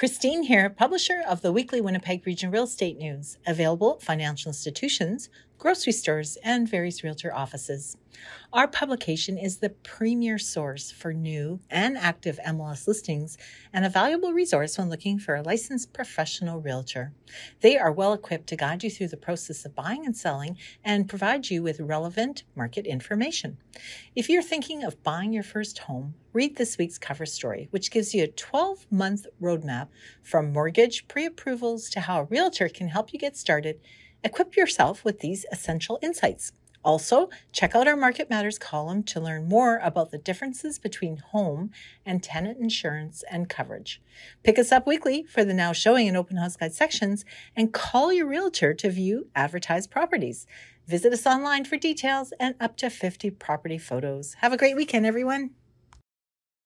Christine here, publisher of the weekly Winnipeg Region Real Estate News, available at financial institutions, grocery stores, and various realtor offices. Our publication is the premier source for new and active MLS listings and a valuable resource when looking for a licensed professional realtor. They are well equipped to guide you through the process of buying and selling and provide you with relevant market information. If you're thinking of buying your first home, read this week's cover story, which gives you a 12 month roadmap from mortgage pre approvals to how a realtor can help you get started. Equip yourself with these essential insights. Also, check out our Market Matters column to learn more about the differences between home and tenant insurance and coverage. Pick us up weekly for the now showing and open house guide sections and call your realtor to view advertised properties. Visit us online for details and up to 50 property photos. Have a great weekend, everyone.